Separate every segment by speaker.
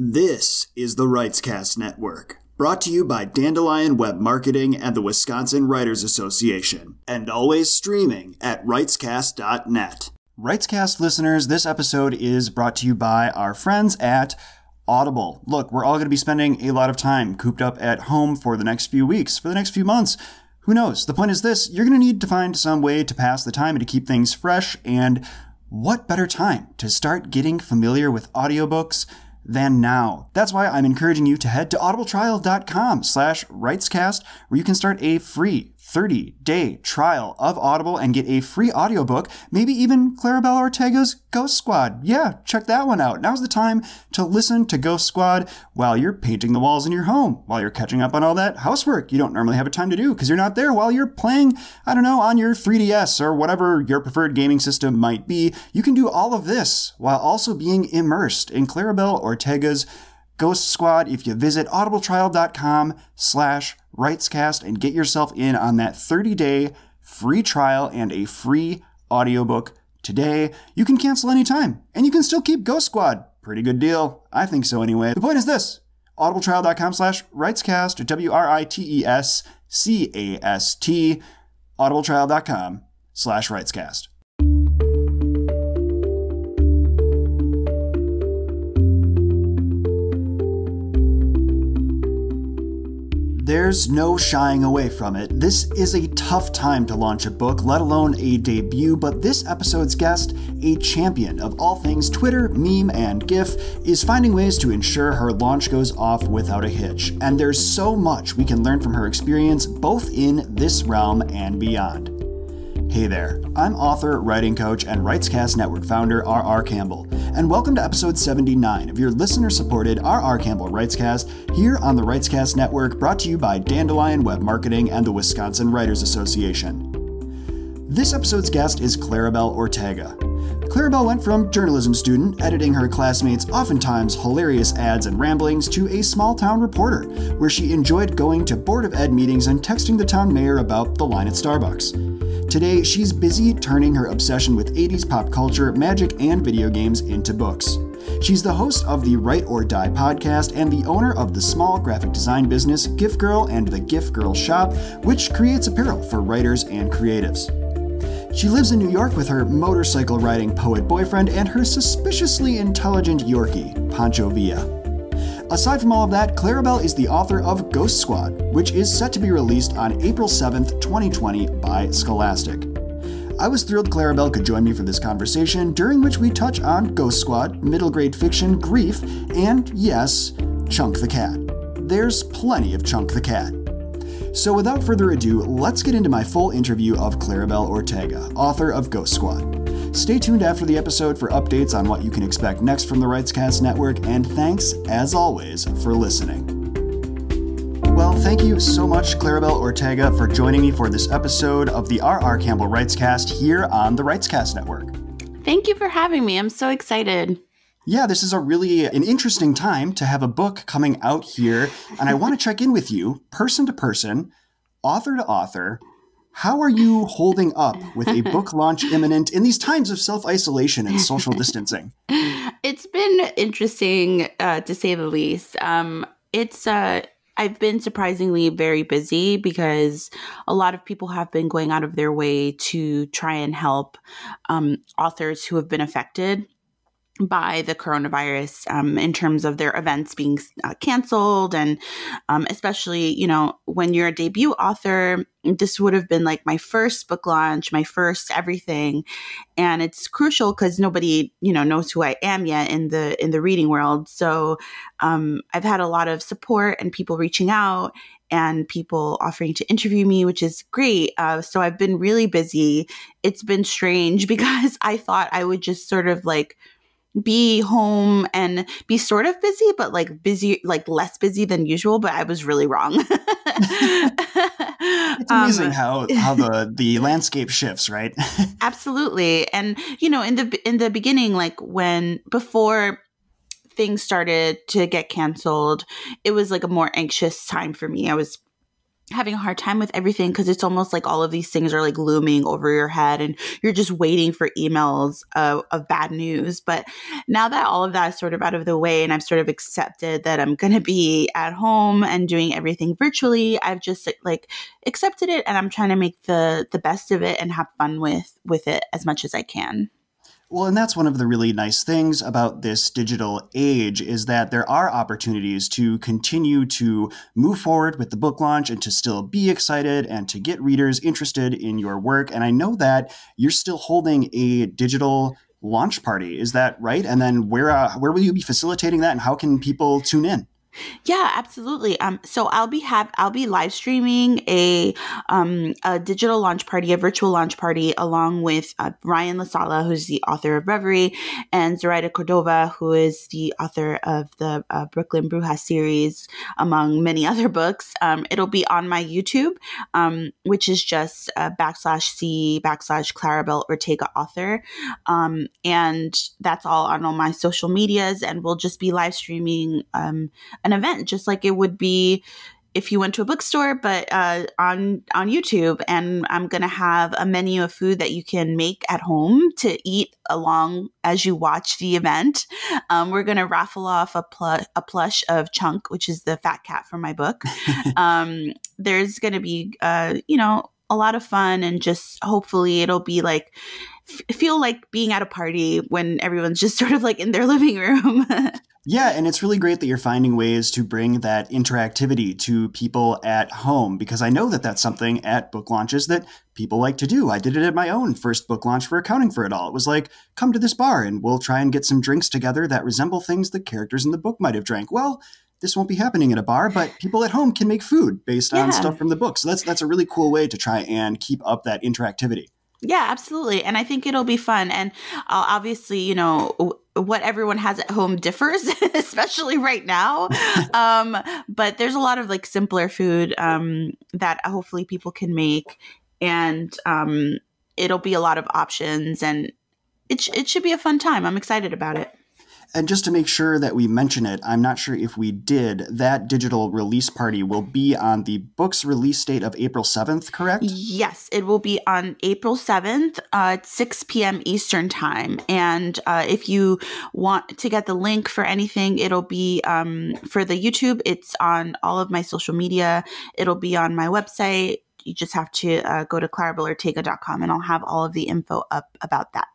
Speaker 1: This is the Writescast Network, brought to you by Dandelion Web Marketing and the Wisconsin Writers Association, and always streaming at writescast.net. Writescast listeners, this episode is brought to you by our friends at Audible. Look, we're all going to be spending a lot of time cooped up at home for the next few weeks, for the next few months. Who knows? The point is this you're going to need to find some way to pass the time and to keep things fresh. And what better time to start getting familiar with audiobooks? Than now. That's why I'm encouraging you to head to audibletrial.com slash writescast where you can start a free 30 day trial of Audible and get a free audiobook, maybe even Claribel Ortega's Ghost Squad. Yeah, check that one out. Now's the time to listen to Ghost Squad while you're painting the walls in your home, while you're catching up on all that housework you don't normally have a time to do because you're not there while you're playing, I don't know, on your 3DS or whatever your preferred gaming system might be. You can do all of this while also being immersed in Claribel Ortega's Ghost Squad if you visit audibletrial.com slash writescast and get yourself in on that 30-day free trial and a free audiobook today. You can cancel anytime, and you can still keep Ghost Squad. Pretty good deal. I think so anyway. The point is this. audibletrial.com slash writescast, W-R-I-T-E-S-C-A-S-T, audibletrial.com slash writescast. There's no shying away from it. This is a tough time to launch a book, let alone a debut, but this episode's guest, a champion of all things Twitter, meme, and GIF, is finding ways to ensure her launch goes off without a hitch. And there's so much we can learn from her experience, both in this realm and beyond. Hey there, I'm author, writing coach, and Writescast Network founder R.R. Campbell, and welcome to episode 79 of your listener supported R.R. Campbell Writescast here on the Writescast Network, brought to you by Dandelion Web Marketing and the Wisconsin Writers Association. This episode's guest is Claribel Ortega. Claribel went from journalism student, editing her classmates' oftentimes hilarious ads and ramblings, to a small town reporter, where she enjoyed going to Board of Ed meetings and texting the town mayor about the line at Starbucks. Today, she's busy turning her obsession with 80s pop culture, magic, and video games into books. She's the host of the Write or Die podcast and the owner of the small graphic design business GIF Girl and the GIF Girl Shop, which creates apparel for writers and creatives. She lives in New York with her motorcycle riding poet boyfriend and her suspiciously intelligent Yorkie, Pancho Villa. Aside from all of that, Claribel is the author of Ghost Squad, which is set to be released on April 7th, 2020 by Scholastic. I was thrilled Claribel could join me for this conversation, during which we touch on Ghost Squad, middle grade fiction, grief, and yes, Chunk the Cat. There's plenty of Chunk the Cat. So without further ado, let's get into my full interview of Claribel Ortega, author of Ghost Squad. Stay tuned after the episode for updates on what you can expect next from the Writescast Network, and thanks, as always, for listening. Well, thank you so much, Claribel Ortega, for joining me for this episode of the R.R. Campbell Writescast here on the Writescast Network.
Speaker 2: Thank you for having me. I'm so excited.
Speaker 1: Yeah, this is a really uh, an interesting time to have a book coming out here, and I want to check in with you, person to person, author to author, how are you holding up with a book launch imminent in these times of self isolation and social distancing?
Speaker 2: It's been interesting, uh, to say the least. Um, it's uh, I've been surprisingly very busy because a lot of people have been going out of their way to try and help um, authors who have been affected by the coronavirus um, in terms of their events being uh, canceled and um, especially you know when you're a debut author this would have been like my first book launch my first everything and it's crucial because nobody you know knows who i am yet in the in the reading world so um, i've had a lot of support and people reaching out and people offering to interview me, which is great. Uh, so I've been really busy. It's been strange because I thought I would just sort of like be home and be sort of busy, but like busy, like less busy than usual. But I was really wrong.
Speaker 1: it's amazing um, how how the the landscape shifts, right?
Speaker 2: absolutely, and you know, in the in the beginning, like when before things started to get canceled, it was like a more anxious time for me. I was having a hard time with everything because it's almost like all of these things are like looming over your head and you're just waiting for emails of, of bad news. But now that all of that is sort of out of the way and I've sort of accepted that I'm going to be at home and doing everything virtually, I've just like accepted it and I'm trying to make the the best of it and have fun with with it as much as I can.
Speaker 1: Well, and that's one of the really nice things about this digital age is that there are opportunities to continue to move forward with the book launch and to still be excited and to get readers interested in your work. And I know that you're still holding a digital launch party. Is that right? And then where uh, where will you be facilitating that and how can people tune in?
Speaker 2: Yeah, absolutely. Um, so I'll be have I'll be live streaming a um a digital launch party, a virtual launch party, along with uh, Ryan La Sala, who's the author of Reverie, and Zoraida Cordova, who is the author of the uh, Brooklyn Bruja series, among many other books. Um, it'll be on my YouTube, um, which is just uh, backslash c backslash Claribel Ortega author, um, and that's all on all my social medias, and we'll just be live streaming um an event, just like it would be if you went to a bookstore, but uh, on on YouTube. And I'm gonna have a menu of food that you can make at home to eat along as you watch the event. Um, we're gonna raffle off a, pl- a plush of Chunk, which is the fat cat from my book. um, there's gonna be, uh, you know, a lot of fun, and just hopefully it'll be like feel like being at a party when everyone's just sort of like in their living room.
Speaker 1: Yeah, and it's really great that you're finding ways to bring that interactivity to people at home because I know that that's something at book launches that people like to do. I did it at my own first book launch for Accounting for It All. It was like, come to this bar and we'll try and get some drinks together that resemble things the characters in the book might have drank. Well, this won't be happening at a bar, but people at home can make food based on stuff from the book. So that's that's a really cool way to try and keep up that interactivity.
Speaker 2: Yeah, absolutely. And I think it'll be fun. And uh, obviously, you know, what everyone has at home differs, especially right now. um, but there's a lot of like simpler food um, that hopefully people can make. And um, it'll be a lot of options. And it, sh- it should be a fun time. I'm excited about it.
Speaker 1: And just to make sure that we mention it, I'm not sure if we did, that digital release party will be on the book's release date of April 7th, correct?
Speaker 2: Yes, it will be on April 7th uh, at 6 p.m. Eastern Time. And uh, if you want to get the link for anything, it'll be um, for the YouTube, it's on all of my social media, it'll be on my website. You just have to uh, go to claribelortega.com and I'll have all of the info up about that.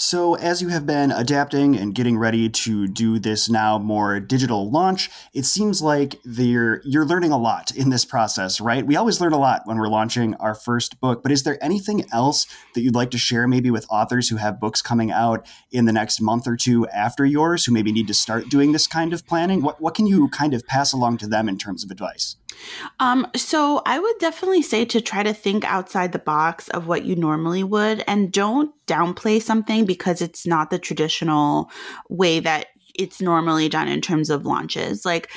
Speaker 1: So, as you have been adapting and getting ready to do this now more digital launch, it seems like you're, learning a lot in this process, right? We always learn a lot when we're launching our first book, but is there anything else that you'd like to share maybe with authors who have books coming out in the next month or two after yours who maybe need to start doing this kind of planning? What, what can you kind of pass along to them in terms of advice?
Speaker 2: Um, so I would definitely say to try to think outside the box of what you normally would and don't downplay something because it's not the traditional way that it's normally done in terms of launches. Like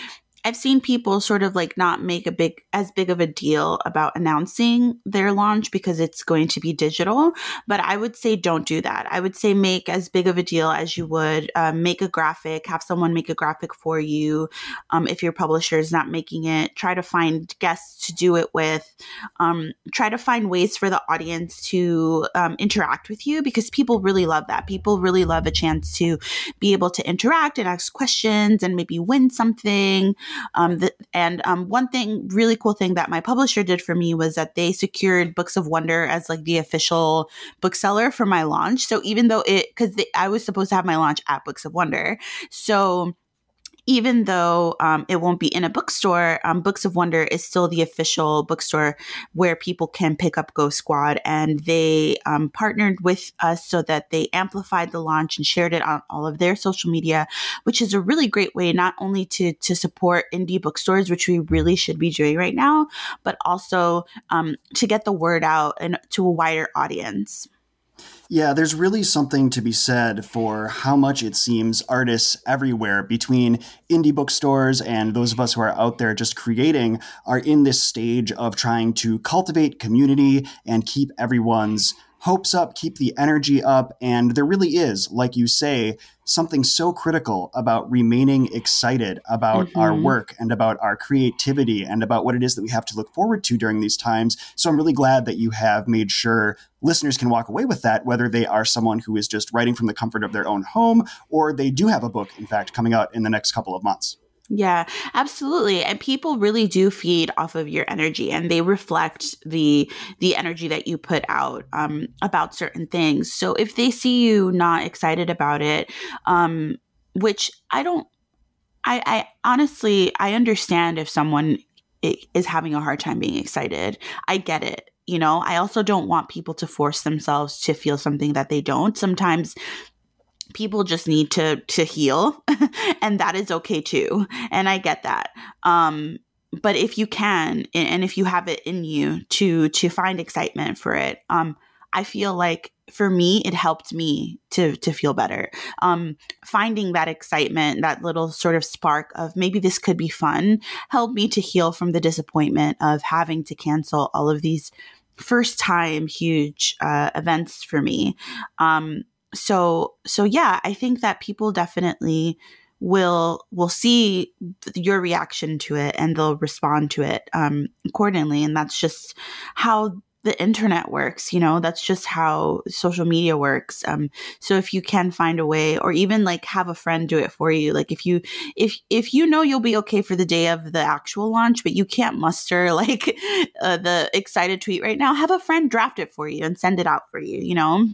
Speaker 2: I've seen people sort of like not make a big as big of a deal about announcing their launch because it's going to be digital. But I would say don't do that. I would say make as big of a deal as you would. Um, make a graphic, have someone make a graphic for you. Um, if your publisher is not making it, try to find guests to do it with. Um, try to find ways for the audience to um, interact with you because people really love that. People really love a chance to be able to interact and ask questions and maybe win something. Um, the, and um, one thing, really cool thing that my publisher did for me was that they secured Books of Wonder as like the official bookseller for my launch. So even though it, because I was supposed to have my launch at Books of Wonder, so even though um, it won't be in a bookstore, um, Books of Wonder is still the official bookstore where people can pick up Ghost Squad. And they um, partnered with us so that they amplified the launch and shared it on all of their social media, which is a really great way not only to to support indie bookstores, which we really should be doing right now, but also um, to get the word out and to a wider audience.
Speaker 1: Yeah, there's really something to be said for how much it seems artists everywhere, between indie bookstores and those of us who are out there just creating, are in this stage of trying to cultivate community and keep everyone's hopes up, keep the energy up. And there really is, like you say, something so critical about remaining excited about mm-hmm. our work and about our creativity and about what it is that we have to look forward to during these times. So I'm really glad that you have made sure listeners can walk away with that, whether they are someone who is just writing from the comfort of their own home or they do have a book, in fact, coming out in the next couple of months.
Speaker 2: Yeah, absolutely. And people really do feed off of your energy and they reflect the the energy that you put out um, about certain things. So if they see you not excited about it, um, which I don't I, I honestly I understand if someone is having a hard time being excited. I get it you know i also don't want people to force themselves to feel something that they don't sometimes people just need to to heal and that is okay too and i get that. Um but if you can and if you have it in you to to find excitement for it um i feel like for me it helped me to to feel better. Um finding that excitement that little sort of spark of maybe this could be fun helped me to heal from the disappointment of having to cancel all of these first time huge uh, events for me. Um so so yeah i think that people definitely will will see your reaction to it and they'll respond to it um, accordingly. And that's just how the internet works you know? That's just how social media works. Um, so if you can find a way or even like have a friend do it for you like if you if if you know you'll be okay for the day of the actual launch but you can't muster like uh, the excited tweet right now have a friend draft it for you and send it out for you you know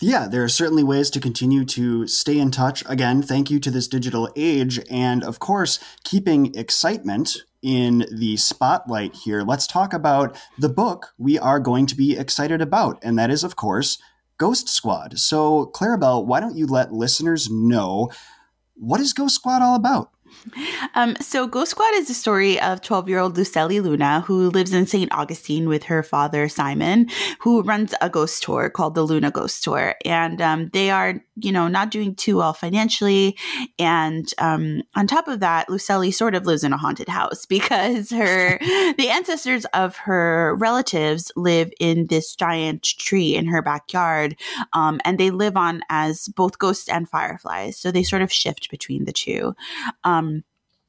Speaker 1: yeah, there are certainly ways to continue to stay in touch. Again, thank you to this digital age. And of course, keeping excitement in the spotlight here. Let's talk about the book we are going to be excited about. And that is, of course, Ghost Squad. So, Claribel, why don't you let listeners know what is Ghost Squad all about?
Speaker 2: Um, so, Ghost Squad is the story of 12 year old Lucely Luna, who lives in St. Augustine with her father, Simon, who runs a ghost tour called the Luna Ghost Tour. And um, they are, you know, not doing too well financially. And um, on top of that, Lucely sort of lives in a haunted house because her, the ancestors of her relatives live in this giant tree in her backyard. Um, and they live on as both ghosts and fireflies. So they sort of shift between the two. Um,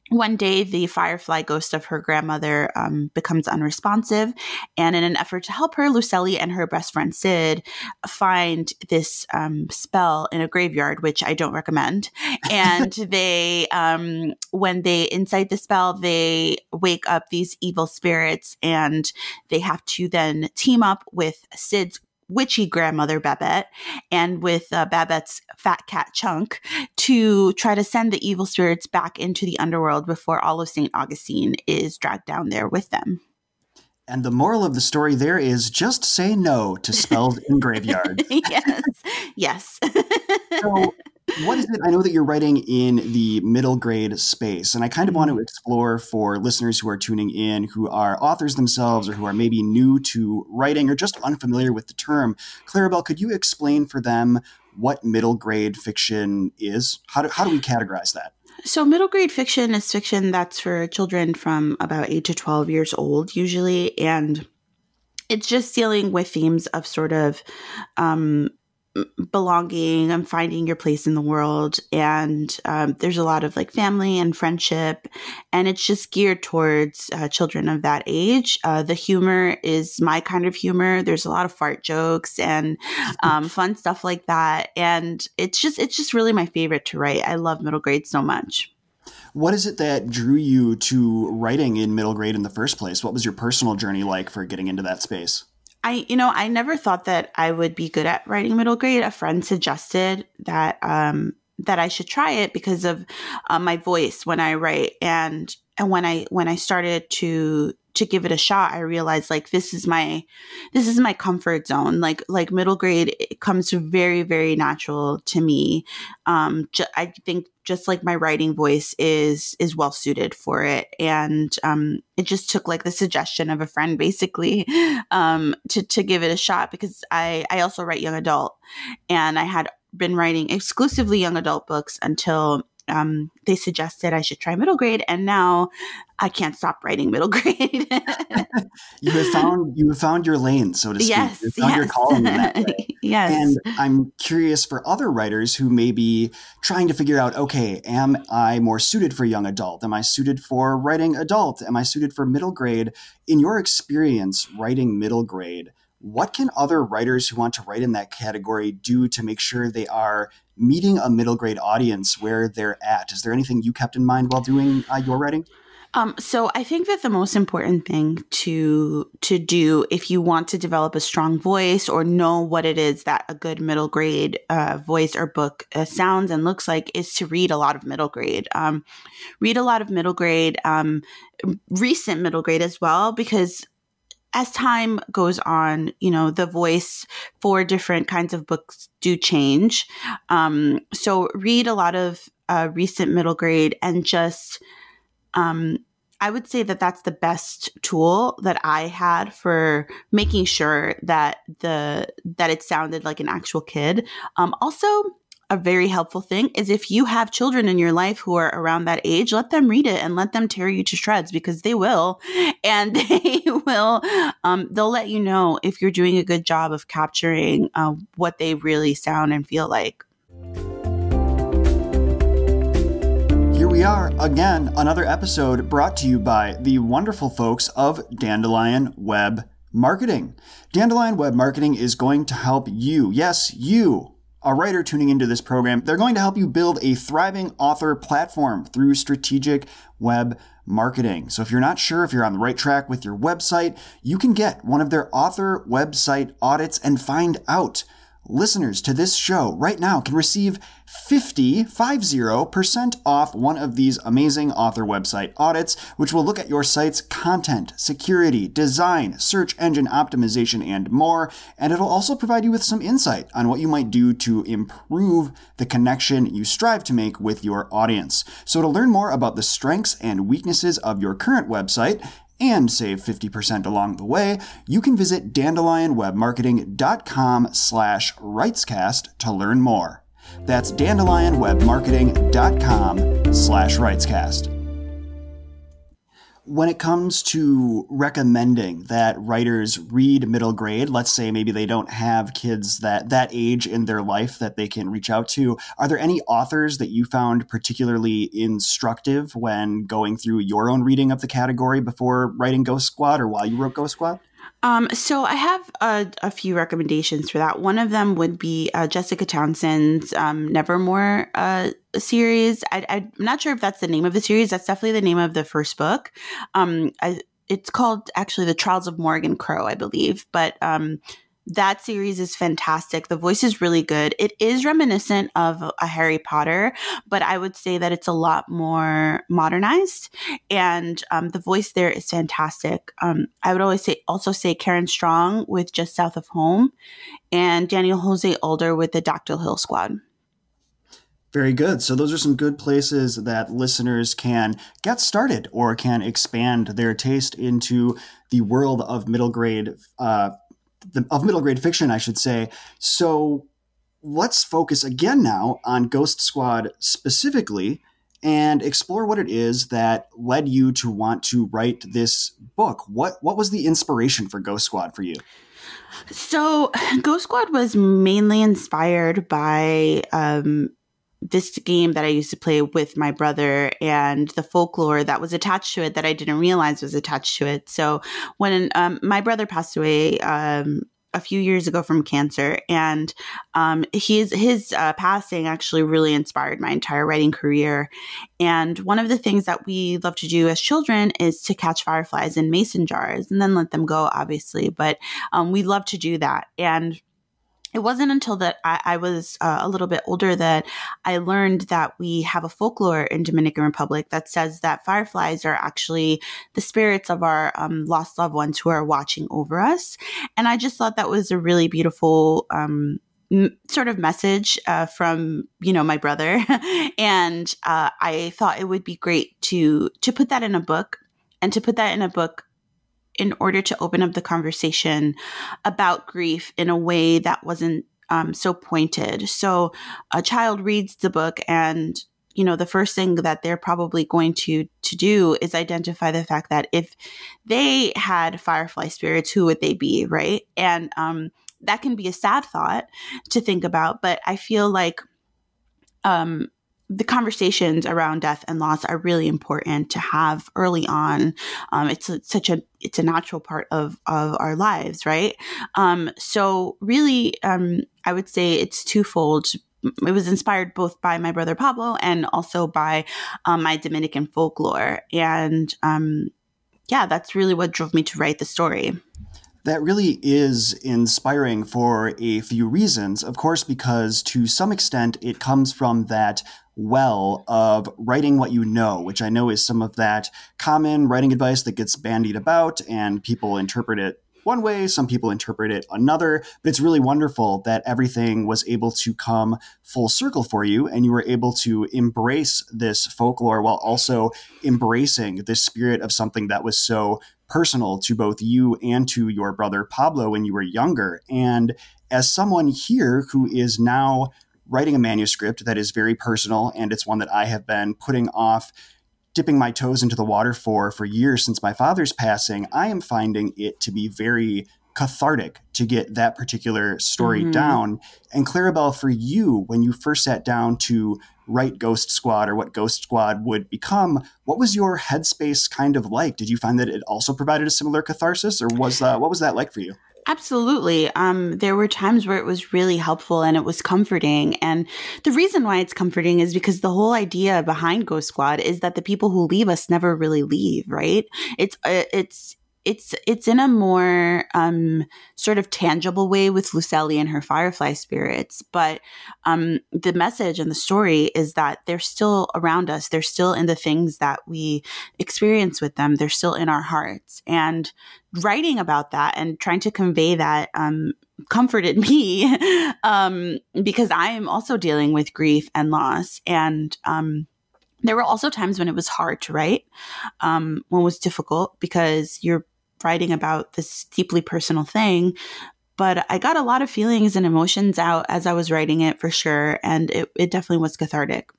Speaker 2: one day, the firefly ghost of her grandmother um, becomes unresponsive. And in an effort to help her, Lucely and her best friend Sid find this um, spell in a graveyard, which I don't recommend. And they, um, when they incite the spell, they wake up these evil spirits and they have to then team up with Sid's witchy grandmother Babette and with uh, Babette's fat cat Chunk to try to send the evil spirits back into the underworld before all of St. Augustine is dragged down there with them.
Speaker 1: And the moral of the story there is just say no to spells in graveyards.
Speaker 2: yes. Yes.
Speaker 1: so what is it? I know that you're writing in the middle grade space, and I kind of want to mm-hmm. explore for listeners who are tuning in who are authors themselves or who are maybe new to writing or just unfamiliar with the term. Claribel, could you explain for them what middle grade fiction is? How do, how do we categorize that?
Speaker 2: So, middle grade fiction is fiction that's for children from about 8 to 12 years old, usually. And it's just dealing with themes of sort of um, belonging and finding your place in the world. And um, there's a lot of like family and friendship. And it's just geared towards uh, children of that age. Uh, the humor is my kind of humor. There's a lot of fart jokes and um, fun stuff like that. And it's just it's just really my favorite to write. I love middle grade so much.
Speaker 1: What is it that drew you to writing in middle grade in the first place? What was your personal journey like for getting into that space
Speaker 2: I, you know, I never thought that I would be good at writing middle grade. A friend suggested that um, that I should try it because of uh, my voice when I write, and and when I when I started to to give it a shot, I realized like this is my this is my comfort zone. Like like middle grade it comes very very natural to me. Um, ju- I think just like my writing voice is is well suited for it, and um, it just took like the suggestion of a friend basically um, to to give it a shot because I I also write young adult, and I had been writing exclusively young adult books until um, they suggested I should try middle grade, and now I can't stop writing middle grade.
Speaker 1: you have found you have found your lane, so to speak.
Speaker 2: Yes,
Speaker 1: you found
Speaker 2: yes.
Speaker 1: your calling in that way.
Speaker 2: yes.
Speaker 1: And I'm curious for other writers who may be trying to figure out, okay, am I more suited for young adult? Am I suited for writing adult? Am I suited for middle grade? In your experience writing middle grade, what can other writers who want to write in that category do to make sure they are meeting a middle grade audience where they're at? Is there anything you kept in mind while doing uh, your writing?
Speaker 2: Um, so I think that the most important thing to to do if you want to develop a strong voice or know what it is that a good middle grade uh, voice or book uh, sounds and looks like is to read a lot of middle grade. Um, read a lot of middle grade, um, recent middle grade as well, because as time goes on, you know, the voice for different kinds of books do change. Um, so read a lot of uh, recent middle grade and just, um, I would say that that's the best tool that I had for making sure that the that it sounded like an actual kid. Um, also, a very helpful thing is if you have children in your life who are around that age, let them read it and let them tear you to shreds because they will. And they will, um, they'll let you know if you're doing a good job of capturing uh, what they really sound and feel like.
Speaker 1: Here we are again, another episode brought to you by the wonderful folks of Dandelion Web Marketing. Dandelion Web Marketing is going to help you, yes, you a writer tuning into this program, they're going to help you build a thriving author platform through strategic web marketing. So if you're not sure if you're on the right track with your website, you can get one of their author website audits and find out listeners to this show right now can receive 50, 50% off one of these amazing author website audits, which will look at your site's content, security, design, search engine optimization, and more. And it'll also provide you with some insight on what you might do to improve the connection you strive to make with your audience. So to learn more about the strengths and weaknesses of your current website, and save 50% along the way, you can visit dandelionwebmarketing.com slash writescast to learn more. That's dandelionwebmarketing.com slash writescast. When it comes to recommending that writers read middle grade, let's say maybe they don't have kids that that age in their life that they can reach out to, are there any authors that you found particularly instructive when going through your own reading of the category before writing Ghost Squad or while you wrote Ghost Squad?
Speaker 2: Um, so I have a, a, few recommendations for that. One of them would be uh, Jessica Townsend's um, Nevermoor uh, series. I, am not sure if that's the name of the series. That's definitely the name of the first book. Um, I, it's called actually The Trials of Morrigan Crow, I believe. But um, that series is fantastic. The voice is really good. It is reminiscent of a Harry Potter, but I would say that it's a lot more modernized, and um, the voice there is fantastic. Um, I would always say also say Karen Strong with Just South of Home, and Daniel Jose Older with the Dactyl Hill Squad.
Speaker 1: Very good. So those are some good places that listeners can get started or can expand their taste into the world of middle grade uh, the, of middle grade fiction, I should say. So let's focus again now on Ghost Squad specifically and explore what it is that led you to want to write this book. What what was the inspiration for Ghost Squad for you?
Speaker 2: So, Ghost Squad was mainly inspired by um, this game that I used to play with my brother and the folklore that was attached to it that I didn't realize was attached to it. So when um, my brother passed away um, a few years ago from cancer, and um, his his uh, passing actually really inspired my entire writing career. And one of the things that we love to do as children is to catch fireflies in mason jars and then let them go, obviously. But um, we love to do that, and it wasn't until that I, I was uh, a little bit older that I learned that we have a folklore in Dominican Republic that says that fireflies are actually the spirits of our um, lost loved ones who are watching over us. And I just thought that was a really beautiful um, m- sort of message uh, from you know my brother, and uh, I thought it would be great to to put that in a book and to put that in a book in order to open up the conversation about grief in a way that wasn't um, so pointed. So a child reads the book and you know, the first thing that they're probably going to to do is identify the fact that if they had firefly spirits, who would they be, right? And um, that can be a sad thought to think about, but I feel like um, the conversations around death and loss are really important to have early on. Um, it's such a it's a natural part of of our lives, right? Um, so really, um, I would say it's twofold. It was inspired both by my brother Pablo and also by um, my Dominican folklore, and um, yeah, that's really what drove me to write the story
Speaker 1: that really is inspiring for a few reasons. Of course, because to some extent it comes from that well of writing what you know, which I know is some of that common writing advice that gets bandied about and people interpret it one way, some people interpret it another, but it's really wonderful that everything was able to come full circle for you and you were able to embrace this folklore while also embracing the spirit of something that was so personal to both you and to your brother Pablo when you were younger. And as someone here who is now writing a manuscript that is very personal and it's one that I have been putting off dipping my toes into the water for for years since my father's passing, I am finding it to be very cathartic to get that particular story mm-hmm. down. And Claribel, for you, when you first sat down to write Ghost Squad or what Ghost Squad would become, what was your headspace kind of like? Did you find that it also provided a similar catharsis, or was uh, what was that like for you?
Speaker 2: Absolutely. Um, there were times where it was really helpful and it was comforting. And the reason why it's comforting is because the whole idea behind Ghost Squad is that the people who leave us never really leave, right? It's uh, it's it's it's in a more um, sort of tangible way with Lucely and her firefly spirits, but um, the message and the story is that they're still around us. They're still in the things that we experience with them. They're still in our hearts, and writing about that and trying to convey that um, comforted me um, because I am also dealing with grief and loss and um, there were also times when it was hard to write, um, when it was difficult because you're writing about this deeply personal thing. But I got a lot of feelings and emotions out as I was writing it for sure. And it, it definitely was cathartic.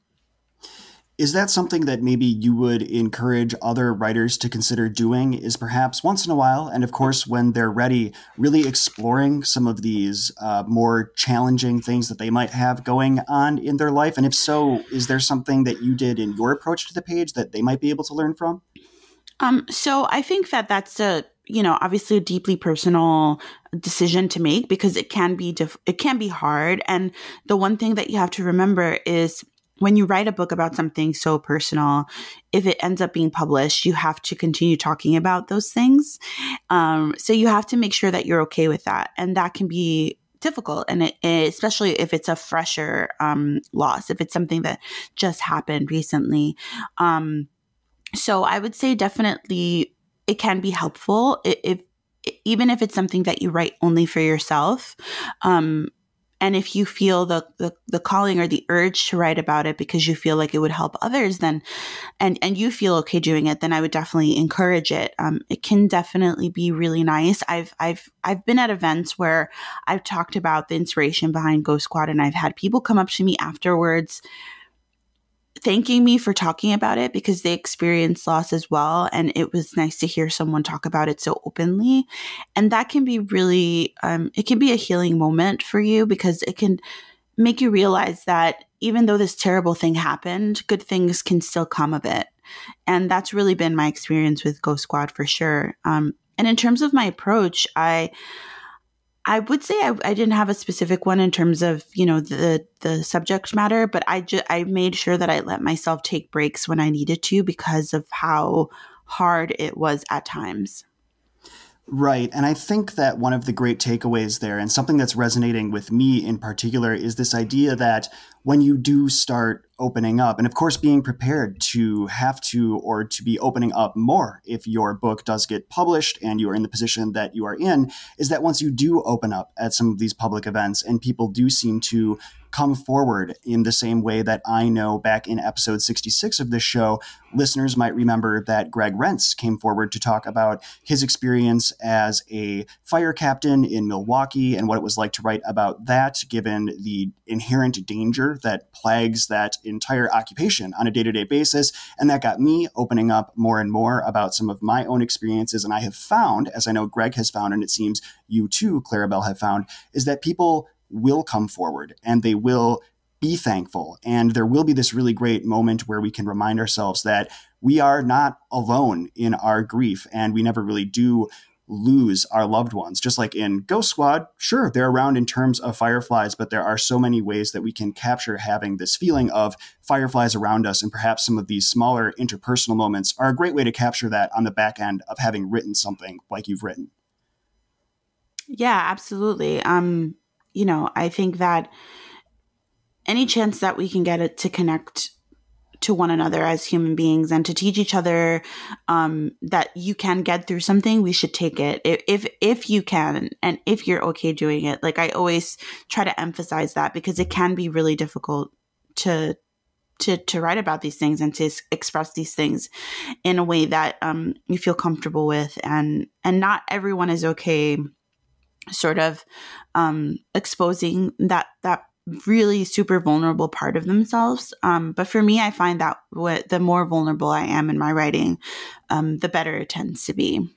Speaker 1: Is that something that maybe you would encourage other writers to consider doing? Is perhaps once in a while, and of course when they're ready, really exploring some of these uh, more challenging things that they might have going on in their life? And if so, is there something that you did in your approach to the page that they might be able to learn from?
Speaker 2: Um, so I think that that's a you know obviously a deeply personal decision to make because it can be diff- it can be hard and the one thing that you have to remember is when you write a book about something so personal, if it ends up being published, you have to continue talking about those things. Um, so you have to make sure that you're okay with that. And that can be difficult. And it, especially if it's a fresher um, loss, if it's something that just happened recently. Um, so I would say definitely it can be helpful if, if even if it's something that you write only for yourself. Um, and if you feel the, the, the calling or the urge to write about it because you feel like it would help others, then and and you feel okay doing it, then I would definitely encourage it. Um, it can definitely be really nice. I've I've I've been at events where I've talked about the inspiration behind Ghost Squad, and I've had people come up to me afterwards thanking me for talking about it because they experienced loss as well. And it was nice to hear someone talk about it so openly. And that can be really, um, it can be a healing moment for you because it can make you realize that even though this terrible thing happened, good things can still come of it. And that's really been my experience with Ghost Squad for sure. Um, and in terms of my approach, I, I would say I, I, didn't have a specific one in terms of you know the the subject matter, but I just I made sure that I let myself take breaks when I needed to because of how hard it was at times.
Speaker 1: Right. And I think that one of the great takeaways there, and something that's resonating with me in particular, is this idea that when you do start opening up, and of course, being prepared to have to or to be opening up more if your book does get published and you are in the position that you are in, is that once you do open up at some of these public events and people do seem to come forward in the same way that I know back in episode 66 of this show, listeners might remember that Greg Rentz came forward to talk about his experience as a fire captain in Milwaukee and what it was like to write about that, given the inherent danger that plagues that entire occupation on a day to day basis. And that got me opening up more and more about some of my own experiences. And I have found, as I know Greg has found, and it seems you too, Claribel, have found, is that people will come forward and they will be thankful. And there will be this really great moment where we can remind ourselves that we are not alone in our grief and we never really do lose our loved ones. Just like in Ghost Squad, sure, they're around in terms of fireflies, but there are so many ways that we can capture having this feeling of fireflies around us. And perhaps some of these smaller interpersonal moments are a great way to capture that on the back end of having written something like you've written.
Speaker 2: Yeah, absolutely. Um, you know, I think that any chance that we can get it to connect to one another as human beings and to teach each other um, that you can get through something we should take it. If, if if you can and if you're okay doing it like i always try to emphasize that because it can be really difficult to to to write about these things and to express these things in a way that um, you feel comfortable with. And and not everyone is okay sort of um, exposing that that really super vulnerable part of themselves. Um, but for me, I find that what the more vulnerable I am in my writing, um, the better it tends to be.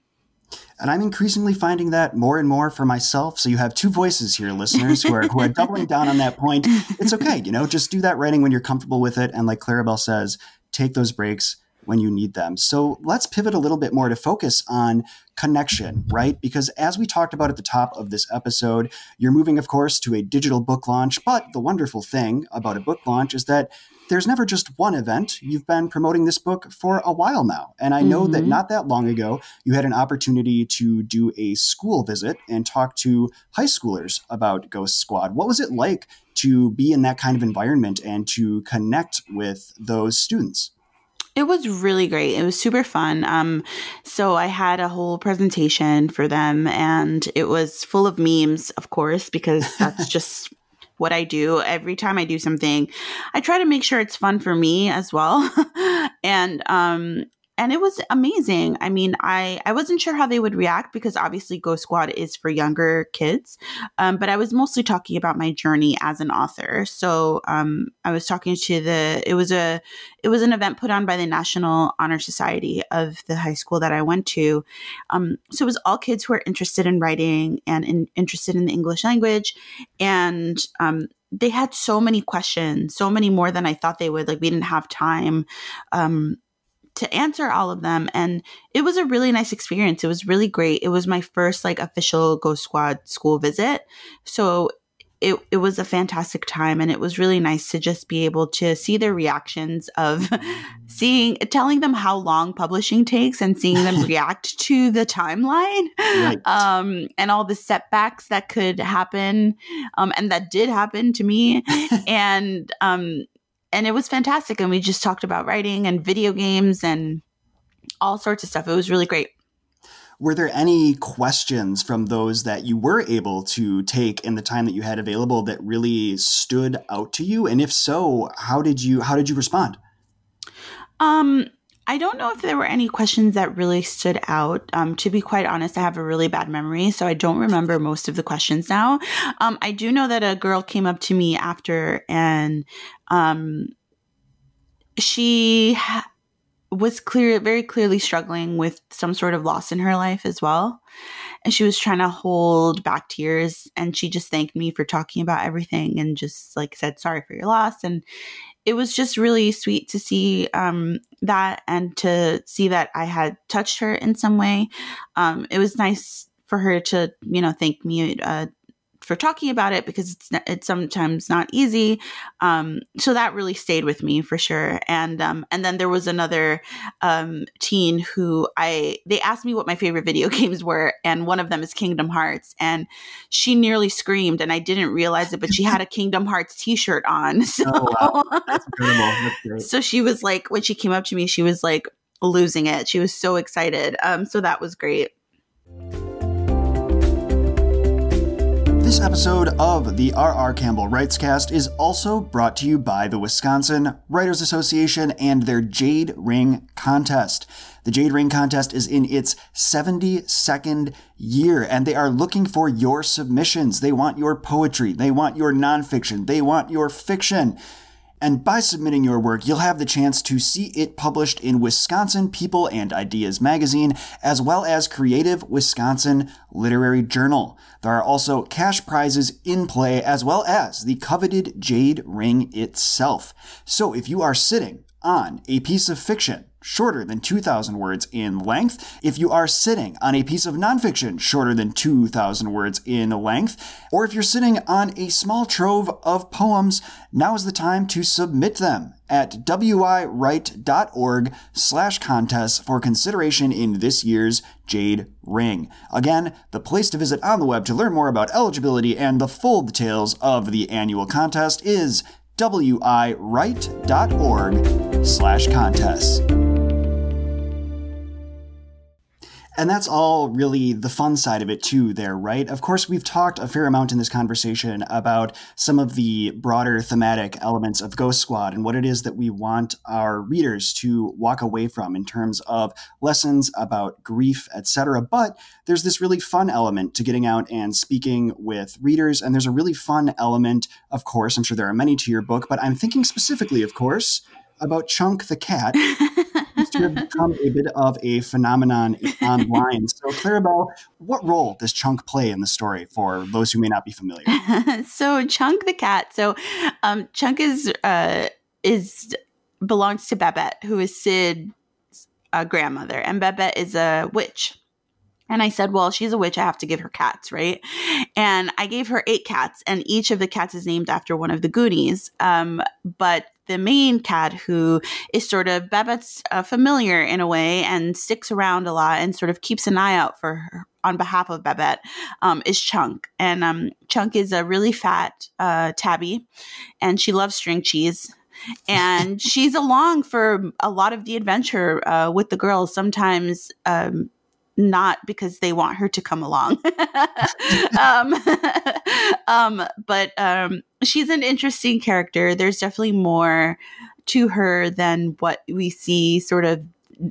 Speaker 1: And I'm increasingly finding that more and more for myself. So you have two voices here, listeners, who are, who are doubling down on that point. It's okay, you know, just do that writing when you're comfortable with it. And like Claribel says, take those breaks when you need them. So let's pivot a little bit more to focus on connection, right? Because as we talked about at the top of this episode, you're moving, of course, to a digital book launch. But the wonderful thing about a book launch is that there's never just one event. You've been promoting this book for a while now. And I know mm-hmm. that not that long ago, you had an opportunity to do a school visit and talk to high schoolers about Ghost Squad. What was it like to be in that kind of environment and to connect with those students?
Speaker 2: It was really great. It was super fun. Um, so I had a whole presentation for them, and it was full of memes, of course, because that's just what I do. Every time I do something, I try to make sure it's fun for me as well. and um, and it was amazing. I mean, I I wasn't sure how they would react because obviously Ghost Squad is for younger kids, um, but I was mostly talking about my journey as an author. So um, I was talking to the it was a it was an event put on by the National Honor Society of the high school that I went to. Um, so it was all kids who are interested in writing and in, interested in the English language, and um, they had so many questions, so many more than I thought they would. Like we didn't have time um, to answer all of them and it was a really nice experience. It was really great. It was my first like official ghost squad school visit. So it, it was a fantastic time and it was really nice to just be able to see their reactions of seeing telling them how long publishing takes and seeing them react to the timeline right. um, and all the setbacks that could happen um, and that did happen to me. And um, and it was fantastic. And we just talked about writing and video games and all sorts of stuff. It was really great.
Speaker 1: Were there any questions from those that you were able to take in the time that you had available that really stood out to you? And if so, how did you how did you respond?
Speaker 2: Um, I don't know if there were any questions that really stood out. Um, to be quite honest, I have a really bad memory, so I don't remember most of the questions now. Um, I do know that a girl came up to me after and um, she ha- was clear, very clearly struggling with some sort of loss in her life as well. And she was trying to hold back tears, and she just thanked me for talking about everything and just like said sorry for your loss and it was just really sweet to see um, that and to see that I had touched her in some way. Um, it was nice for her to, you know, thank me uh, for talking about it because it's it's sometimes not easy. Um, so that really stayed with me for sure. And um, and then there was another um, teen who I they asked me what my favorite video games were, and one of them is Kingdom Hearts, and she nearly screamed, and I didn't realize it, but she had a Kingdom Hearts T-shirt on. So, oh, wow. That's. That's so she was like, when she came up to me, she was like losing it. She was so excited. Um, so that was great.
Speaker 1: This episode of the R.R. Campbell Writescast is also brought to you by the Wisconsin Writers Association and their Jade Ring Contest. The Jade Ring Contest is in its 72nd year, and they are looking for your submissions. They want your poetry, they want your nonfiction, they want your fiction. And by submitting your work, you'll have the chance to see it published in Wisconsin People and Ideas magazine, as well as Creative Wisconsin Literary Journal. There are also cash prizes in play, as well as the coveted jade ring itself. So if you are sitting on a piece of fiction shorter than 2,000 words in length. If you are sitting on a piece of nonfiction shorter than 2,000 words in length, or if you're sitting on a small trove of poems, now is the time to submit them at wiwrite.org slash contest for consideration in this year's Jade Ring. Again, the place to visit on the web to learn more about eligibility and the full details of the annual contest is wiwrite.org slash contest. And that's all really the fun side of it, too, there, right? Of course, we've talked a fair amount in this conversation about some of the broader thematic elements of Ghost Squad and what it is that we want our readers to walk away from in terms of lessons about grief, etc. But there's this really fun element to getting out and speaking with readers. And there's a really fun element, of course, I'm sure there are many to your book, but I'm thinking specifically, of course, about Chunk the cat. to have become a bit of a phenomenon online. So, Claribel, what role does Chunk play in the story for those who may not be familiar?
Speaker 2: so, Chunk the cat. So, um, Chunk is uh, is belongs to Babette, who is Syd's uh, grandmother, and Babette is a witch. And I said, Well, she's a witch. I have to give her cats, right? And I gave her eight cats, and each of the cats is named after one of the Goonies. Um, but the main cat, who is sort of Babette's uh, familiar in a way and sticks around a lot and sort of keeps an eye out for her on behalf of Babette, um, is Chunk. And um, Chunk is a really fat uh, tabby, and she loves string cheese and she's along for a lot of the adventure uh, with the girls. Sometimes um, not because they want her to come along. um, um, but um, she's an interesting character. There's definitely more to her than what we see sort of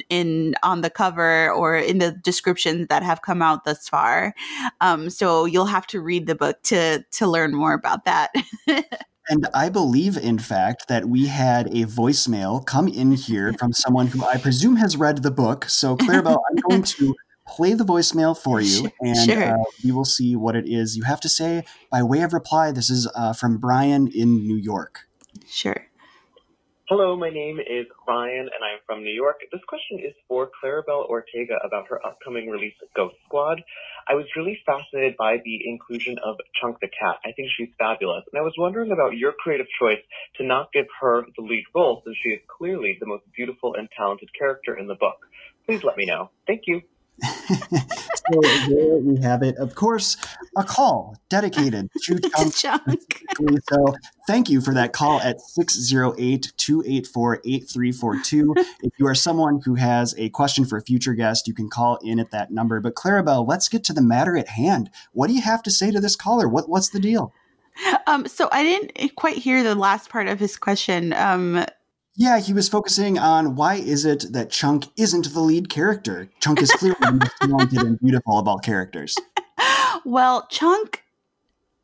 Speaker 2: in on the cover or in the descriptions that have come out thus far. Um, so you'll have to read the book to to learn more about that.
Speaker 1: And I believe, in fact, that we had a voicemail come in here from someone who I presume has read the book. So, Claribel, I'm going to play the voicemail for you, and sure. uh, we will see what it is you have to say by way of reply. This is uh, from Brian in New York.
Speaker 2: Sure.
Speaker 3: Hello, my name is Brian, and I'm from New York. This question is for Claribel Ortega about her upcoming release, Ghost Squad. I was really fascinated by the inclusion of Chunk the Cat. I think she's fabulous. And I was wondering about your creative choice to not give her the lead role since she is clearly the most beautiful and talented character in the book. Please let me know. Thank you.
Speaker 1: so there we have it. Of course, a call dedicated to Chunk. Chunk. So thank you for that call at 608-284-8342. if you are someone who has a question for a future guest, you can call in at that number. But Claribel, let's get to the matter at hand. What do you have to say to this caller? What, what's the deal?
Speaker 2: Um, so I didn't quite hear the last part of his question. Um,
Speaker 1: yeah, he was focusing on why is it that Chunk isn't the lead character? Chunk is clearly the most talented and beautiful of all characters.
Speaker 2: Well, Chunk,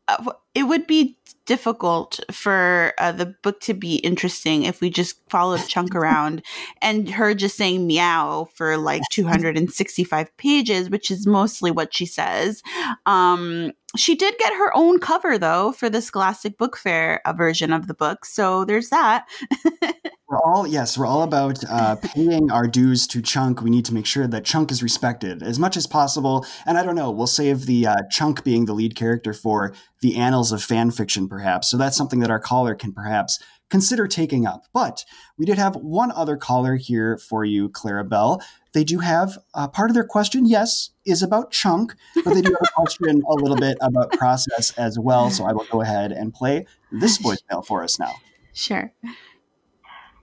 Speaker 2: uh, it would be difficult for uh, the book to be interesting if we just followed Chunk around and her just saying meow for like 265 pages, which is mostly what she says. Um, she did get her own cover though for the Scholastic Book Fair uh, version of the book, so there's that.
Speaker 1: we're all yes, we're all about uh, paying our dues to Chunk. We need to make sure that Chunk is respected as much as possible. And I don't know, we'll save the uh, Chunk being the lead character for the annals of fan fiction, perhaps. So that's something that our caller can perhaps consider taking up. But we did have one other caller here for you, Claribel. They do have uh, part of their question, yes, is about Chunk, but they do have a question a little bit about process as well. So I will go ahead and play this voicemail for us now.
Speaker 2: Sure.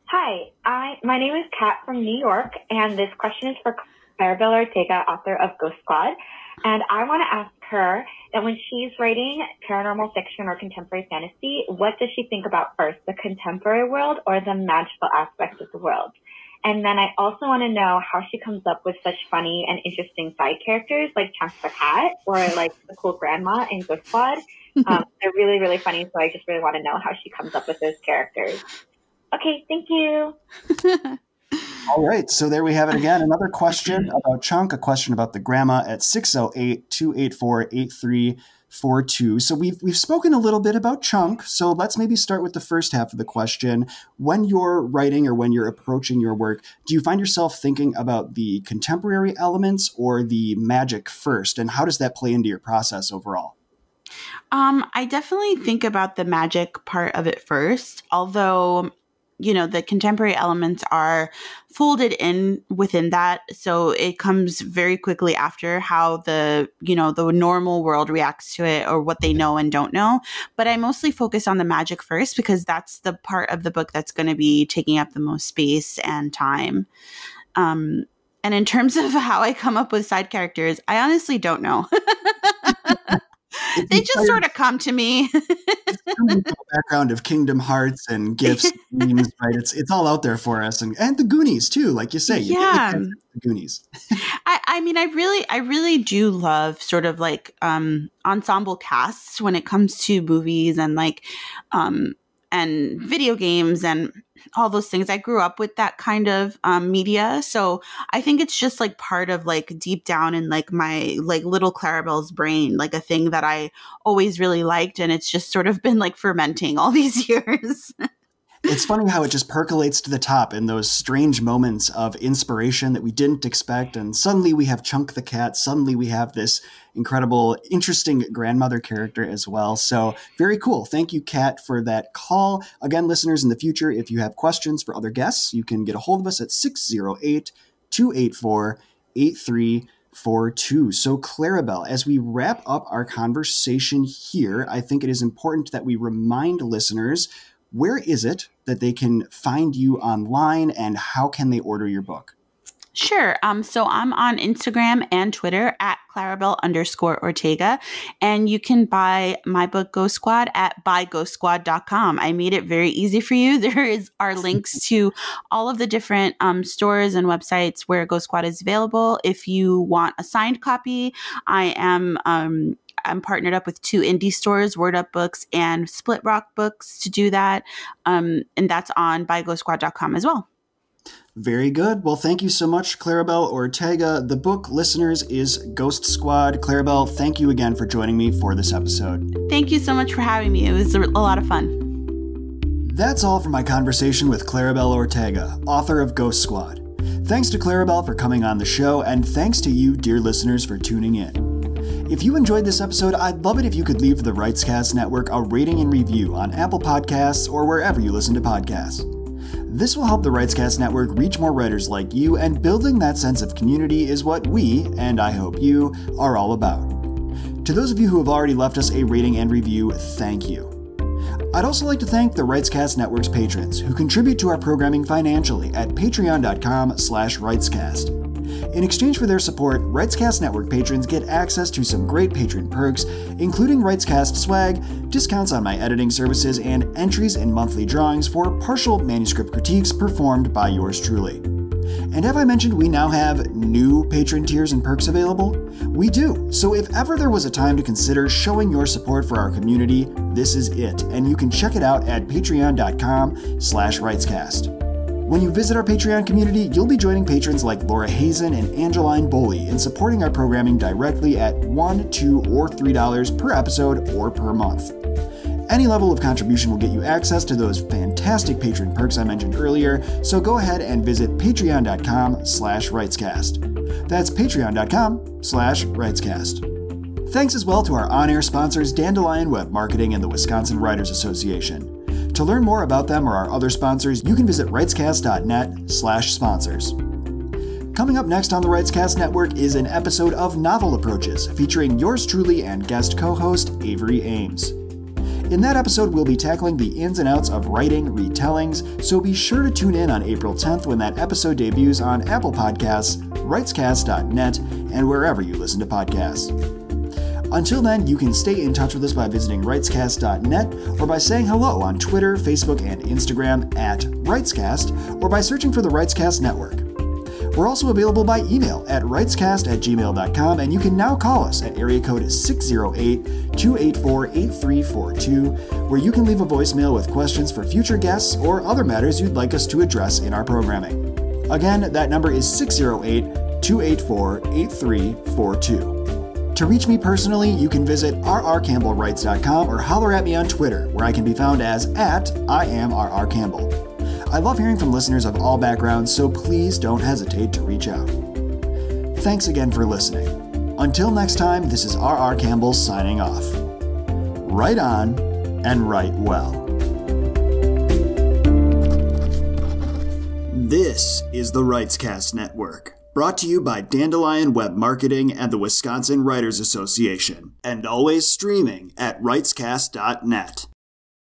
Speaker 4: Hi, I my name is Kat from New York, and this question is for Claribel Ortega, author of Ghost Squad. And I want to ask her that when she's writing paranormal fiction or contemporary fantasy, what does she think about first, the contemporary world or the magical aspects of the world? And then I also want to know how she comes up with such funny and interesting side characters like Chunk the Cat or like the cool grandma in Ghost Squad. Um, they're really, really funny. So I just really want to know how she comes up with those characters. Okay, thank you.
Speaker 1: All right, so there we have it again. Another question about Chunk, a question about the grandma at 608 284 8342. So we've, we've spoken a little bit about Chunk, so let's maybe start with the first half of the question. When you're writing or when you're approaching your work, do you find yourself thinking about the contemporary elements or the magic first? And how does that play into your process overall?
Speaker 2: Um, I definitely think about the magic part of it first, although you know the contemporary elements are folded in within that. So it comes very quickly after how the you know the normal world reacts to it or what they know and don't know. But i mostly focus on the magic first because that's the part of the book that's going to be taking up the most space and time. Um and in terms of how i come up with side characters i honestly don't know they just sort of come to me.
Speaker 1: background of Kingdom Hearts and gifts, memes, right? It's it's all out there for us, and and the Goonies too, like you say. You
Speaker 2: yeah,
Speaker 1: the Goonies.
Speaker 2: I I mean, I really I really do love sort of like um ensemble casts when it comes to movies and like um and video games and all those things. I grew up with that kind of um, media, so I think it's just like part of like deep down in like my like little Claribel's brain, like a thing that I always really liked, and it's just sort of been like fermenting all these years
Speaker 1: it's funny how it just percolates to the top in those strange moments of inspiration that we didn't expect. And suddenly we have Chunk the cat. Suddenly we have this incredible, interesting grandmother character as well. So very cool. Thank you, Kat, for that call. Again, listeners, in the future, if you have questions for other guests, you can get a hold of us at 608 284 8342. So, Claribel, as we wrap up our conversation here, I think it is important that we remind listeners where is it that they can find you online and how can they order your book?
Speaker 2: Sure. Um, so I'm on Instagram and Twitter at Claribel underscore Ortega. And you can buy my book Ghost Squad at buyghostsquad.com. I made it very easy for you. There is our links to all of the different um, stores and websites where Ghost Squad is available. If you want a signed copy, I am um, I'm partnered up with two indie stores, Word Up Books and Split Rock Books, to do that. Um, and that's on buyghostsquad.com as well.
Speaker 1: Very good. Well, thank you so much, Claribel Ortega. The book, listeners, is Ghost Squad. Claribel, thank you again for joining me for this episode.
Speaker 2: Thank you so much for having me. It was a lot of fun.
Speaker 1: That's all for my conversation with Claribel Ortega, author of Ghost Squad. Thanks to Claribel for coming on the show, and thanks to you, dear listeners, for tuning in. If you enjoyed this episode, I'd love it if you could leave the Writescast Network a rating and review on Apple Podcasts or wherever you listen to podcasts. This will help the Writescast Network reach more writers like you, and building that sense of community is what we, and I hope you, are all about. To those of you who have already left us a rating and review, thank you. I'd also like to thank the Writescast Network's patrons who contribute to our programming financially at patreon.com slash writescast. In exchange for their support, Writescast Network patrons get access to some great patron perks, including Writescast swag, discounts on my editing services, and entries in monthly drawings for partial manuscript critiques performed by yours truly. And have I mentioned we now have new patron tiers and perks available? We do. So if ever there was a time to consider showing your support for our community, this is it, and you can check it out at patreon.com slash writescast. When you visit our Patreon community, you'll be joining patrons like Laura Hazen and Angeline Boley in supporting our programming directly at $1, 2 or $3 per episode or per month. Any level of contribution will get you access to those fantastic patron perks I mentioned earlier, so go ahead and visit patreon.com slash writescast. That's patreon.com slash writescast. Thanks as well to our on-air sponsors Dandelion Web Marketing and the Wisconsin Writers Association. To learn more about them or our other sponsors, you can visit writescast.net slash sponsors. Coming up next on the Writescast Network is an episode of Novel Approaches featuring yours truly and guest co-host Avery Ames. In that episode, we'll be tackling the ins and outs of writing retellings, so be sure to tune in on April 10th when that episode debuts on Apple Podcasts, Writescast.net, and wherever you listen to podcasts. Until then, you can stay in touch with us by visiting writescast.net or by saying hello on Twitter, Facebook, and Instagram at writescast or by searching for the Writescast Network. We're also available by email at writescast at gmail.com, and you can now call us at area code 608 284 8342, where you can leave a voicemail with questions for future guests or other matters you'd like us to address in our programming. Again, that number is 608 284 8342. To reach me personally, you can visit rrcampbellwrites.com or holler at me on Twitter, where I can be found as at I am RR Campbell. I love hearing from listeners of all backgrounds, so please don't hesitate to reach out. Thanks again for listening. Until next time, this is RR Campbell signing off. Write on and write well. This is the Writescast Network, brought to you by Dandelion Web Marketing and the Wisconsin Writers Association, and always streaming at writescast.net.